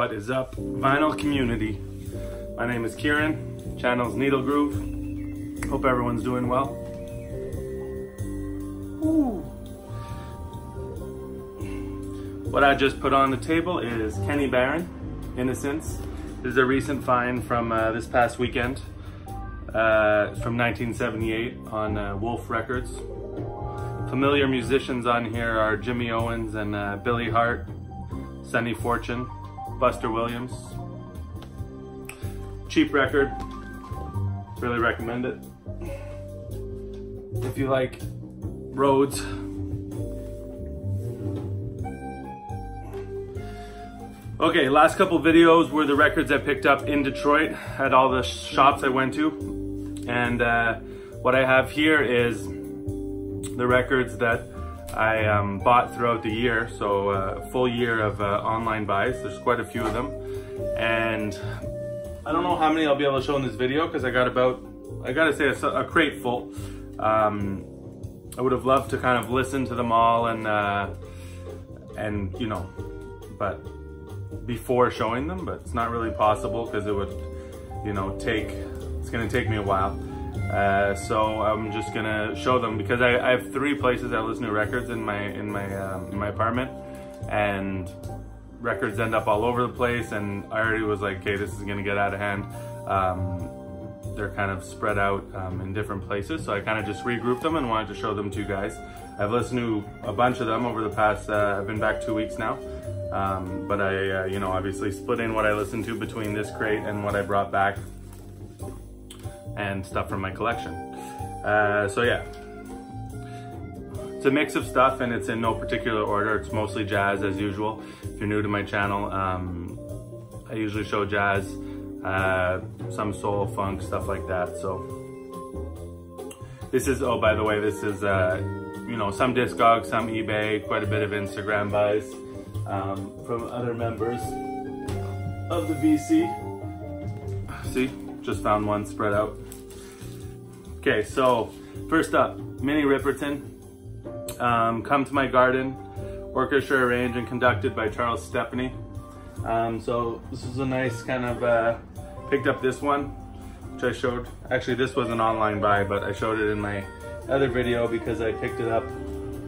What is up, vinyl community? My name is Kieran, channel's Needle Groove. Hope everyone's doing well. Ooh. What I just put on the table is Kenny Barron, Innocence. This is a recent find from uh, this past weekend, uh, from 1978 on uh, Wolf Records. Familiar musicians on here are Jimmy Owens and uh, Billy Hart, Sonny Fortune, Buster Williams. Cheap record, really recommend it. If you like roads, Okay, last couple videos were the records I picked up in Detroit at all the shops I went to. And uh, what I have here is the records that I um, bought throughout the year, so a uh, full year of uh, online buys. There's quite a few of them. And I don't know how many I'll be able to show in this video because I got about, I gotta say, a, a crate full. Um, I would have loved to kind of listen to them all and, uh, and you know, but before showing them, but it's not really possible because it would, you know, take, it's gonna take me a while. Uh, so I'm just gonna show them because I, I, have three places I listen to records in my in my um, in my apartment, and records end up all over the place. And I already was like, okay, this is gonna get out of hand. Um, they're kind of spread out um, in different places, so I kind of just regrouped them and wanted to show them to you guys. I've listened to a bunch of them over the past. Uh, I've been back two weeks now. Um, but I, uh, you know, obviously split in what I listened to between this crate and what I brought back and stuff from my collection. Uh, so yeah, it's a mix of stuff and it's in no particular order. It's mostly jazz as usual. If you're new to my channel, um, I usually show jazz, uh, some soul, funk, stuff like that. So this is, oh, by the way, this is, uh, you know, some Discogs, some eBay, quite a bit of Instagram buys um, from other members of the VC. See, just found one spread out. Okay, so first up, Minnie Riperton. Um, Come to My Garden, orchestra arranged and conducted by Charles Stepney. Um, so this is a nice kind of, uh, picked up this one, which I showed. Actually, this was an online buy, but I showed it in my other video because I picked it up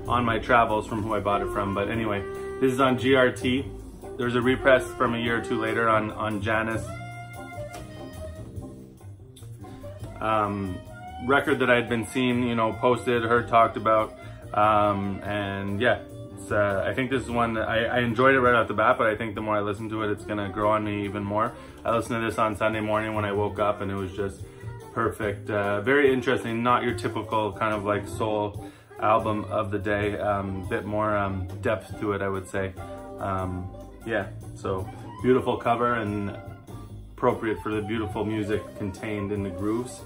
on my travels from who I bought it from. But anyway, this is on GRT. There's a repress from a year or two later on, on Janus. Um, record that I'd been seeing, you know, posted, heard talked about. Um, and yeah, uh, I think this is one that I, I, enjoyed it right off the bat, but I think the more I listen to it, it's gonna grow on me even more. I listened to this on Sunday morning when I woke up and it was just perfect. Uh, very interesting, not your typical kind of like soul album of the day. Um, bit more um, depth to it, I would say. Um, yeah, so beautiful cover and appropriate for the beautiful music contained in the grooves.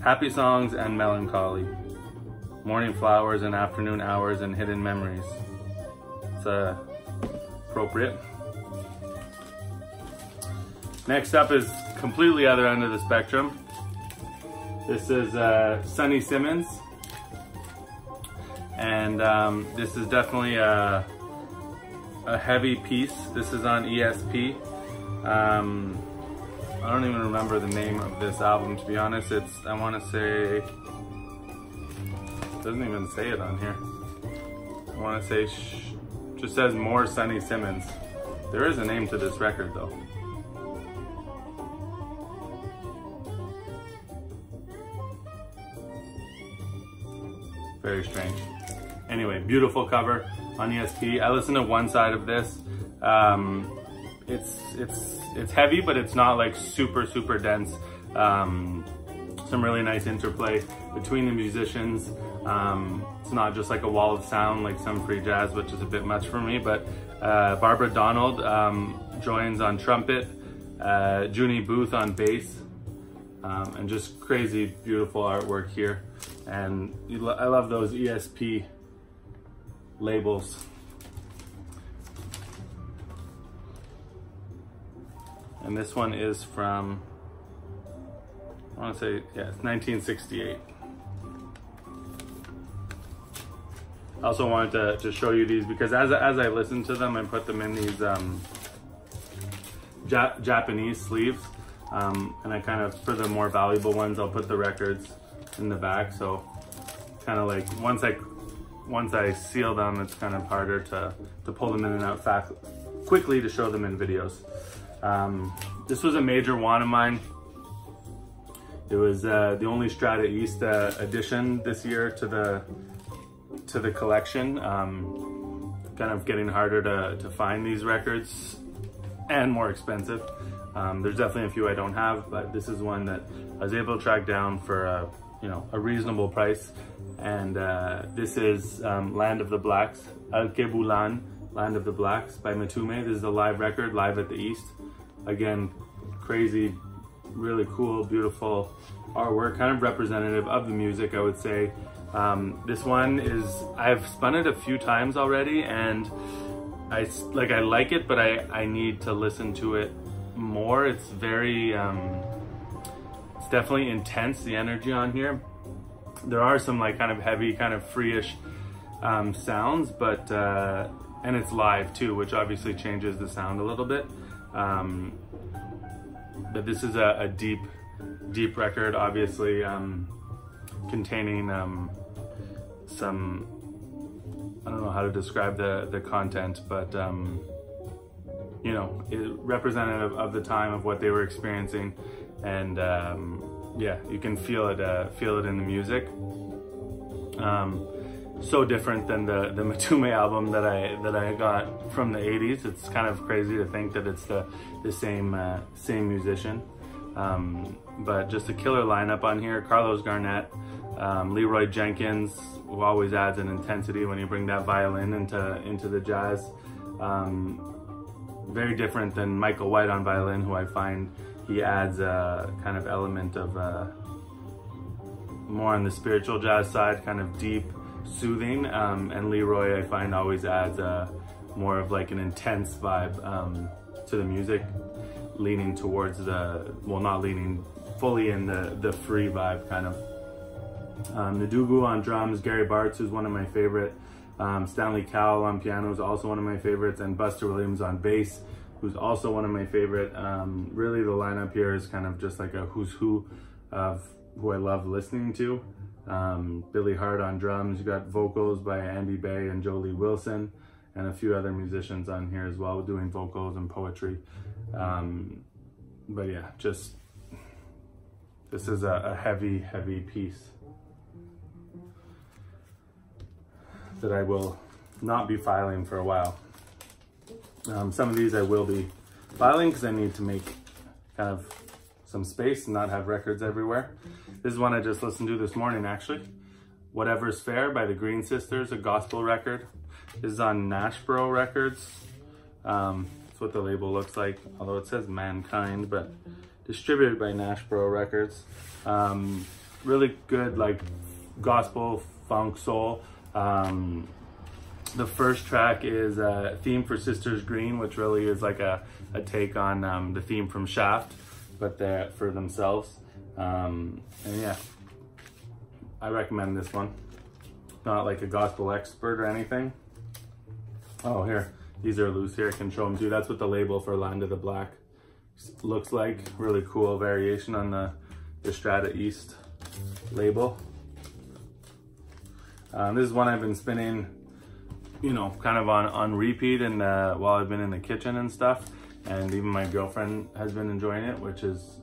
Happy songs and melancholy. Morning flowers and afternoon hours and hidden memories. It's uh, appropriate. Next up is completely other end of the spectrum. This is uh, Sonny Simmons. And um, this is definitely a, a heavy piece. This is on ESP. Um, I don't even remember the name of this album to be honest. It's, I want to say, it doesn't even say it on here. I want to say, just says more Sonny Simmons. There is a name to this record though. Very strange. Anyway, beautiful cover on ESP. I listened to one side of this. Um, it's it's it's heavy, but it's not like super super dense. Um, some really nice interplay between the musicians. Um, it's not just like a wall of sound like some free jazz, which is a bit much for me. But uh, Barbara Donald um, joins on trumpet, uh, Juini Booth on bass, um, and just crazy beautiful artwork here. And I love those ESP labels. And this one is from, I want to say, yeah, it's 1968. I also wanted to, to show you these because as, as I listen to them, I put them in these um, Japanese sleeves. Um, and I kind of, for the more valuable ones, I'll put the records in the back. So kind of like once I once I seal them, it's kind of harder to, to pull them in and out fast, quickly to show them in videos. Um, this was a major one of mine. It was uh, the only Strata East uh, addition this year to the to the collection. Um, kind of getting harder to, to find these records and more expensive. Um, there's definitely a few I don't have, but this is one that I was able to track down for a, you know, a reasonable price. And uh, this is um, Land of the Blacks, Alkebulan, Land of the Blacks by Mtume. This is a live record, live at the East. Again, crazy, really cool, beautiful artwork, kind of representative of the music, I would say. Um, this one is, I've spun it a few times already and I, like, I like it, but I, I need to listen to it more. It's very, um, it's definitely intense, the energy on here. There are some like kind of heavy, kind of free-ish um, sounds, but, uh, and it's live too, which obviously changes the sound a little bit. Um, but this is a, a, deep, deep record, obviously um, containing um, some, I don't know how to describe the, the content, but um, you know, representative of the time of what they were experiencing. And um, yeah, you can feel it, uh, feel it in the music. Um, so different than the the Mtume album that I that I got from the 80s. It's kind of crazy to think that it's the the same uh, same musician. Um, but just a killer lineup on here. Carlos Garnett, um, Leroy Jenkins, who always adds an intensity when you bring that violin into into the jazz. Um, very different than Michael White on violin, who I find he adds a kind of element of uh, more on the spiritual jazz side, kind of deep, soothing. Um, and Leroy, I find, always adds a more of like an intense vibe um, to the music, leaning towards the, well, not leaning fully in the, the free vibe kind of. Um, on drums, Gary Bartz, is one of my favorite. Um, Stanley Cowell on piano is also one of my favorites, and Buster Williams on bass, who's also one of my favorite. Um, really, the lineup here is kind of just like a who's who of who I love listening to. Um, Billy Hart on drums. You got vocals by Andy Bey and Joe Lee Wilson, and a few other musicians on here as well doing vocals and poetry. Um, but yeah, just this is a, a heavy, heavy piece. that I will not be filing for a while. Um, some of these I will be filing because I need to make kind of some space and not have records everywhere. This is one I just listened to this morning actually. Whatever's Fair by the Green Sisters, a gospel record. This is on Nashboro Records. Um, that's what the label looks like, although it says Mankind, but distributed by Nashboro Records. Um, really good like gospel, funk, soul. Um, the first track is a theme for Sisters Green, which really is like a, a take on um, the theme from Shaft, but for themselves. Um, and yeah, I recommend this one. Not like a gospel expert or anything. Oh, here, these are loose here. I can show them too. That's what the label for Land of the Black looks like. Really cool variation on the, the Strata East label. Um, this is one I've been spinning, you know, kind of on, on repeat and uh, while I've been in the kitchen and stuff. And even my girlfriend has been enjoying it, which is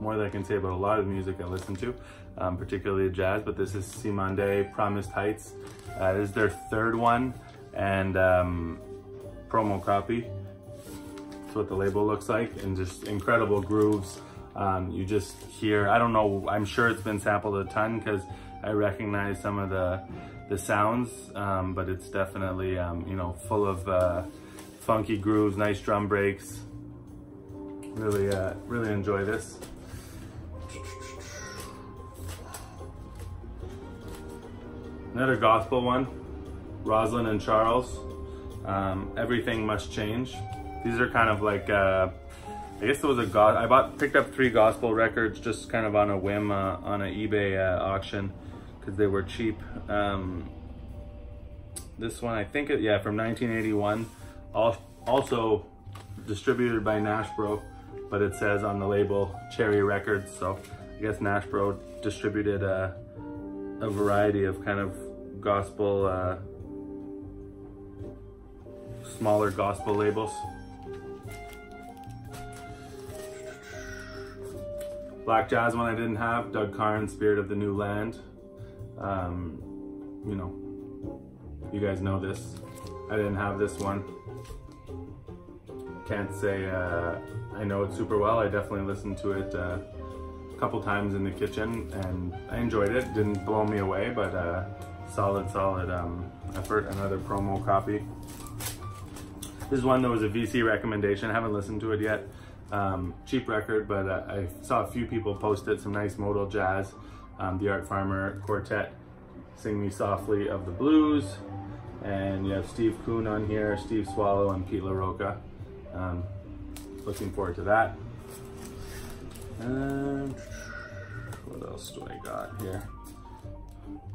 more that I can say about a lot of music I listen to, um, particularly jazz, but this is Cymande Promised Heights. Uh, this is their third one and um, promo copy. That's what the label looks like and just incredible grooves. Um, you just hear, I don't know, I'm sure it's been sampled a ton because I recognize some of the the sounds, um, but it's definitely um, you know full of uh, funky grooves, nice drum breaks. Really, uh, really enjoy this. Another gospel one, Rosalind and Charles. Um, Everything Must Change. These are kind of like, uh, I guess it was a god. I bought, picked up three gospel records just kind of on a whim uh, on an eBay uh, auction because they were cheap. Um, this one, I think, it, yeah, from 1981. Also distributed by Nashboro, but it says on the label Cherry Records. So I guess Nashboro distributed a, a variety of kind of gospel, uh, smaller gospel labels. Black Jazz one I didn't have, Doug Carn, Spirit of the New Land. Um, you know, you guys know this. I didn't have this one. Can't say uh, I know it super well. I definitely listened to it uh, couple times in the kitchen and I enjoyed it. Didn't blow me away, but uh, solid, solid um, effort. Another promo copy. This is one that was a VC recommendation. I haven't listened to it yet. Um, cheap record, but uh, I saw a few people post it, some nice modal jazz. Um, the Art Farmer Quartet, Sing Me Softly of the Blues. And you have Steve Kuhn on here, Steve Swallow, and Pete LaRoca. Um, looking forward to that. And what else do I got here?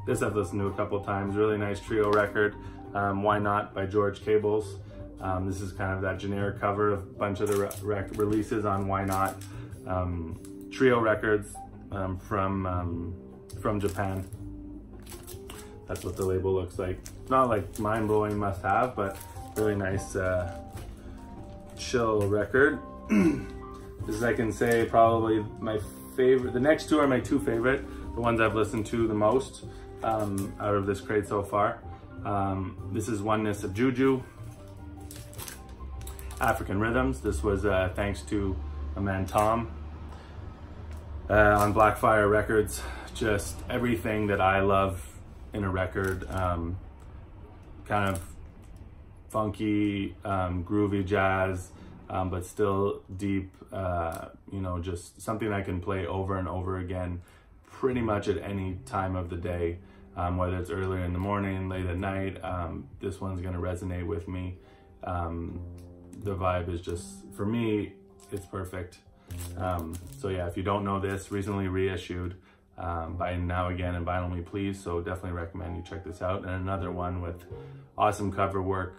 This I've listened to a couple times. Really nice trio record. Um, Why Not by George Cables. Um, this is kind of that generic cover of a bunch of the re releases on Why Not. Um, trio records um, from, um, from Japan. That's what the label looks like. Not like mind-blowing must-have, but really nice uh, chill record. this is, I can say, probably my favorite. The next two are my two favorite, the ones I've listened to the most um, out of this crate so far. Um, this is Oneness of Juju, African Rhythms. This was uh, thanks to a man, Tom, uh, on Blackfire Records. Just everything that I love in a record, um, kind of funky, um, groovy jazz, um, but still deep, uh, you know, just something I can play over and over again pretty much at any time of the day, um, whether it's earlier in the morning, late at night. Um, this one's gonna resonate with me. Um, the vibe is just, for me, it's perfect. Um, so yeah, if you don't know this, recently reissued um, by Now Again and Vinyl Me Please, so definitely recommend you check this out. And another one with awesome cover work,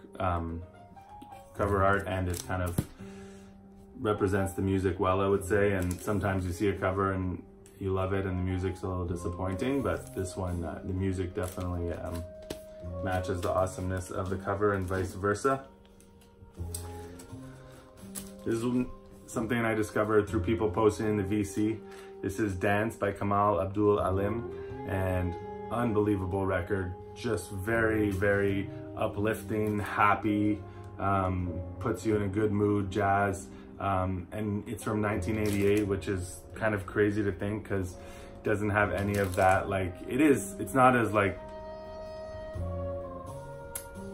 cover art, and it's kind of represents the music well, I would say. And sometimes you see a cover and you love it and the music's a little disappointing, but this one, uh, the music definitely um, matches the awesomeness of the cover and vice versa. This is something I discovered through people posting in the VC. This is Dance by Kamal Abdul Alim and unbelievable record. Just very, very uplifting, happy, um, puts you in a good mood, jazz. Um, and it's from 1988, which is kind of crazy to think because it doesn't have any of that. Like it is, it's not as like,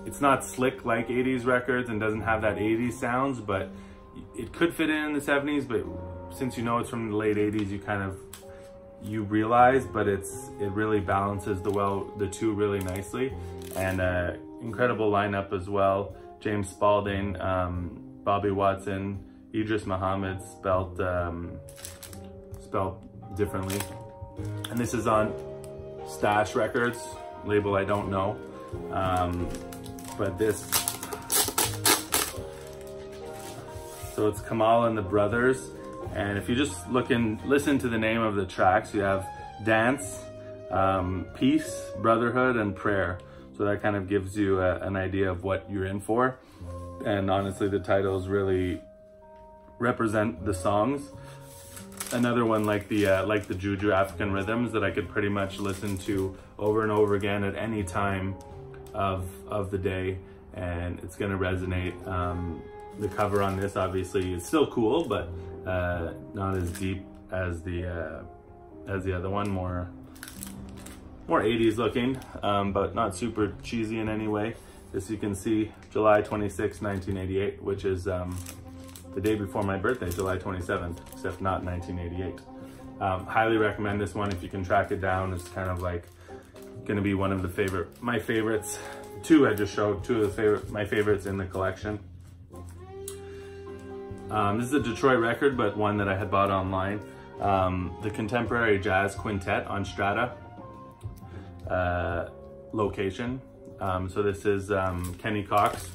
it's not slick like 80s records and doesn't have that 80s sounds, but it could fit in, in the 70s, but since you know it's from the late 80s, you kind of, you realize, but it's, it really balances the well, the two really nicely. And uh, incredible lineup as well. James Spaulding, um, Bobby Watson, Idris Muhammad spelled, um, spelled differently. And this is on Stash Records, label I don't know. Um, but this So it's Kamal and the Brothers. And if you just look and listen to the name of the tracks, you have Dance, um, Peace, Brotherhood, and Prayer. So that kind of gives you a, an idea of what you're in for. And honestly, the titles really represent the songs. Another one like the uh, like the Juju African Rhythms that I could pretty much listen to over and over again at any time of, of the day. And it's gonna resonate. Um, the cover on this obviously is still cool, but uh, not as deep as the uh, as the other one. More more 80s looking, um, but not super cheesy in any way. As you can see, July 26, 1988, which is um, the day before my birthday, July 27th, except not 1988. Um, highly recommend this one if you can track it down. It's kind of like gonna be one of the favorite, my favorites. Two I just showed, two of the favorite, my favorites in the collection. Um, this is a Detroit record, but one that I had bought online. Um, the Contemporary Jazz Quintet on Strata uh, location. Um, so this is um, Kenny Cox.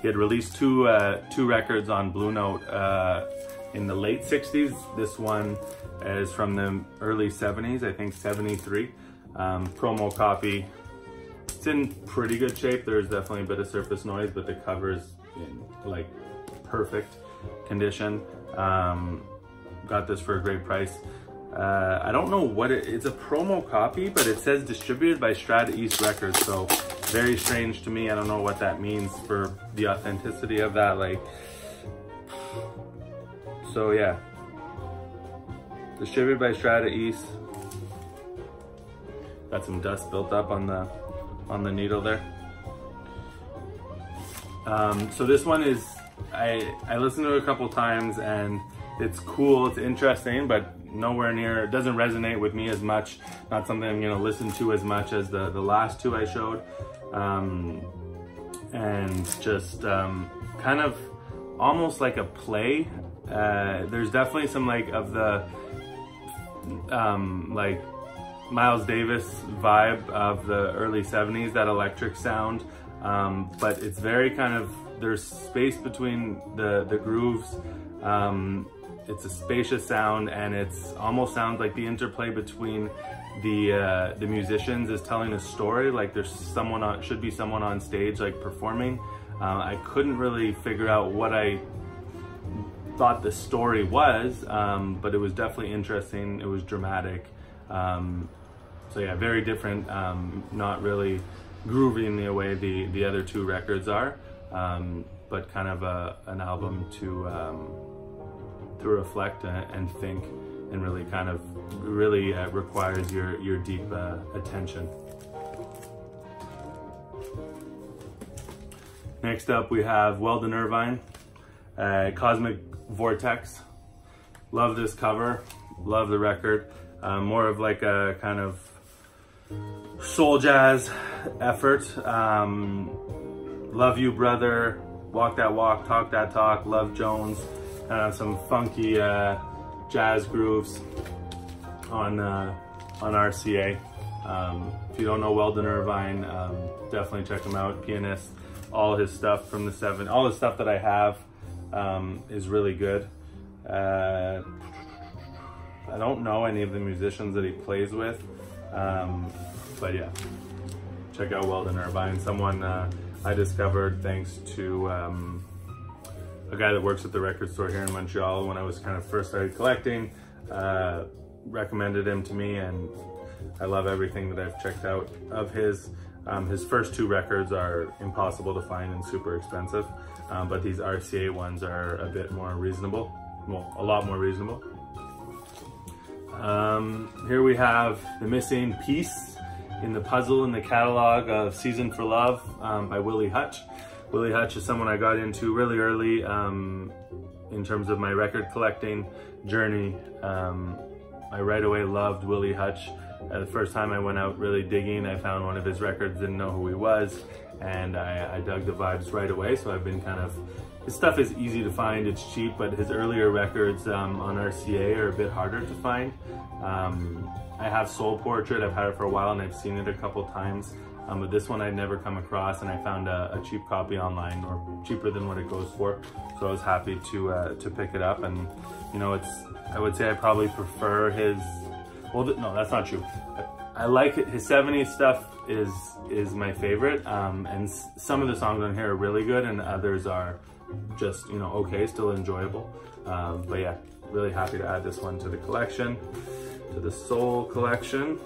He had released two uh, two records on Blue Note uh, in the late 60s. This one is from the early 70s, I think 73. Um, promo copy. It's in pretty good shape. There's definitely a bit of surface noise, but the cover's in like perfect condition. Um, got this for a great price. Uh, I don't know what it, it's a promo copy, but it says distributed by Strata East Records. So very strange to me. I don't know what that means for the authenticity of that. Like, so yeah, distributed by Strata East. Got some dust built up on the on the needle there. Um, so this one is I I listened to it a couple times and it's cool, it's interesting, but nowhere near, it doesn't resonate with me as much. Not something I'm gonna listen to as much as the, the last two I showed. Um, and just um, kind of almost like a play. Uh, there's definitely some like of the um, like Miles Davis vibe of the early 70s, that electric sound. Um, but it's very kind of, there's space between the, the grooves. Um, it's a spacious sound and it's almost sounds like the interplay between the uh, the musicians is telling a story like there's someone on should be someone on stage like performing. Uh, I couldn't really figure out what I thought the story was um, but it was definitely interesting. It was dramatic. Um, so yeah very different um, not really groovy in the way the the other two records are um, but kind of a, an album to um, to reflect and think and really kind of really uh, requires your, your deep uh, attention. Next up we have Weldon Irvine, uh, Cosmic Vortex. Love this cover, love the record. Uh, more of like a kind of soul jazz effort. Um, love you brother, walk that walk, talk that talk, love Jones uh, some funky uh, jazz grooves on uh, on RCA. Um, if you don't know Weldon Irvine, um, definitely check him out. Pianist, all his stuff from the seven, all the stuff that I have um, is really good. Uh, I don't know any of the musicians that he plays with, um, but yeah, check out Weldon Irvine. Someone uh, I discovered thanks to um, a guy that works at the record store here in Montreal when I was kind of first started collecting, uh, recommended him to me and I love everything that I've checked out of his. Um, his first two records are impossible to find and super expensive, um, but these RCA ones are a bit more reasonable, well, a lot more reasonable. Um, here we have the missing piece in the puzzle in the catalog of Season for Love um, by Willie Hutch. Willie Hutch is someone I got into really early um, in terms of my record collecting journey. Um, I right away loved Willie Hutch. Uh, the first time I went out really digging, I found one of his records, didn't know who he was, and I, I dug the vibes right away. So I've been kind of, his stuff is easy to find, it's cheap, but his earlier records um, on RCA are a bit harder to find. Um, I have Soul Portrait, I've had it for a while and I've seen it a couple times. Um, but this one I'd never come across and I found a, a, cheap copy online or cheaper than what it goes for. So I was happy to, uh, to pick it up and you know, it's, I would say I probably prefer his, well, no, that's not true. I, I like it. His 70s stuff is, is my favorite. Um, and some of the songs on here are really good and others are just, you know, okay, still enjoyable. Um, but yeah, really happy to add this one to the collection, to the Soul collection.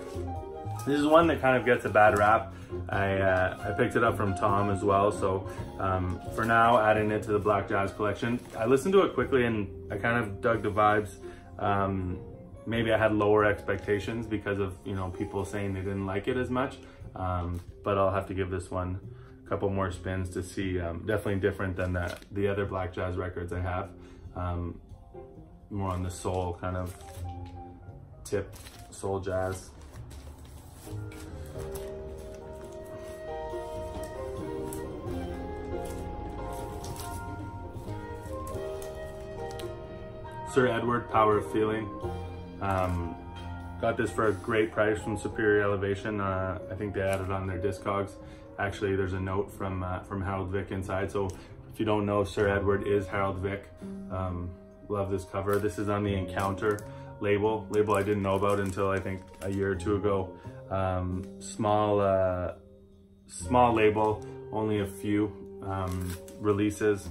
This is one that kind of gets a bad rap. I, uh, I picked it up from Tom as well. So um, for now, adding it to the Black Jazz collection. I listened to it quickly and I kind of dug the vibes. Um, maybe I had lower expectations because of, you know, people saying they didn't like it as much. Um, but I'll have to give this one a couple more spins to see. Um, definitely different than the, the other Black Jazz records I have. Um, more on the soul kind of tip, soul jazz. Sir Edward, Power of Feeling. Um, got this for a great price from Superior Elevation. Uh, I think they added on their Discogs. Actually, there's a note from uh, from Harold Vick inside. So if you don't know, Sir Edward is Harold Vick. Um, love this cover. This is on the Encounter label, label I didn't know about until I think a year or two ago. Um, small, uh, small label, only a few um, releases.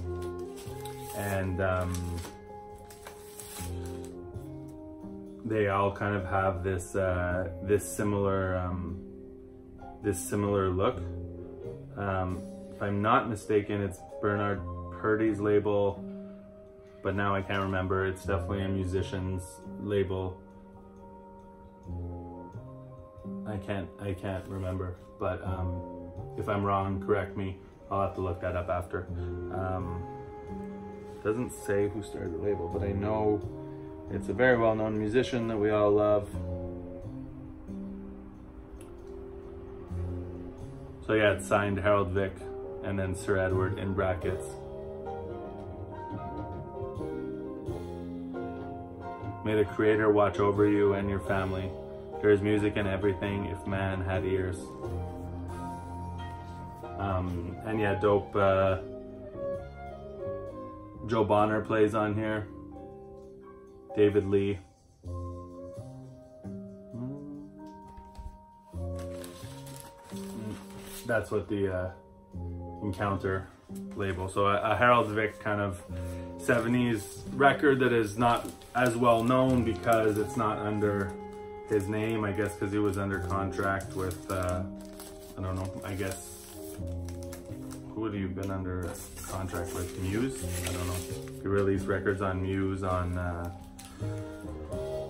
And um, they all kind of have this, uh, this similar, um, this similar look. Um, if I'm not mistaken, it's Bernard Purdie's label, but now I can't remember. It's definitely a musician's label. I can't I can't remember, but um, if I'm wrong, correct me. I'll have to look that up after. Um, doesn't say who started the label, but I know it's a very well-known musician that we all love. So yeah, it's signed Harold Vick and then Sir Edward in brackets. May the Creator watch over you and your family. There is music in everything if man had ears. Um, and yeah, dope. Uh, Joe Bonner plays on here. David Lee. That's what the uh, encounter label. So a, a Harold Vick kind of 70s record that is not as well known because it's not under his name, I guess because he was under contract with, uh, I don't know, I guess, who would have been under contract with? Muse? I don't know. He released records on Muse, on, uh,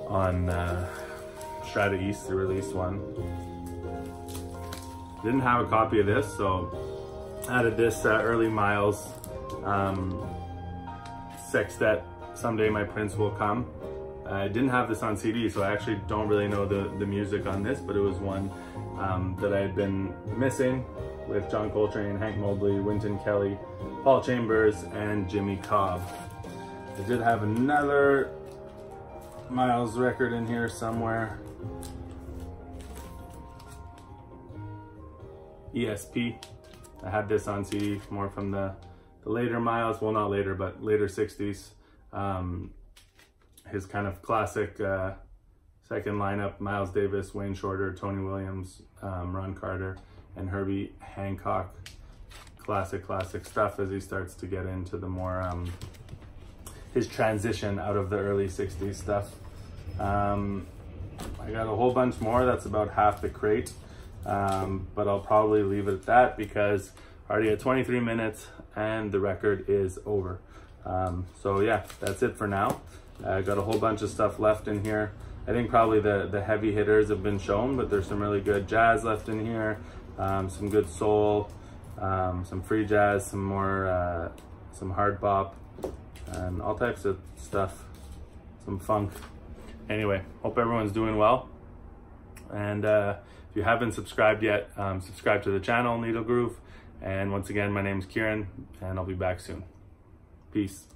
on uh, Strata East, he released one. Didn't have a copy of this, so added this uh, early miles um, sextet someday my prince will come. I didn't have this on cd so i actually don't really know the the music on this but it was one um, that i had been missing with john coltrane hank mobley wynton kelly paul chambers and jimmy cobb. I did have another miles record in here somewhere. Esp I had this on CD more from the, the later miles, well not later, but later 60s. Um, his kind of classic uh, second lineup, Miles Davis, Wayne Shorter, Tony Williams, um, Ron Carter, and Herbie Hancock. Classic, classic stuff as he starts to get into the more, um, his transition out of the early 60s stuff. Um, I got a whole bunch more, that's about half the crate. Um, but I'll probably leave it at that because I already at 23 minutes and the record is over. Um, so yeah, that's it for now. I got a whole bunch of stuff left in here. I think probably the, the heavy hitters have been shown, but there's some really good jazz left in here, um, some good soul, um, some free jazz, some more, uh, some hard bop, and all types of stuff, some funk. Anyway, hope everyone's doing well. And uh, if you haven't subscribed yet, um, subscribe to the channel, Needle Groove. And once again, my name is Kieran, and I'll be back soon. Peace.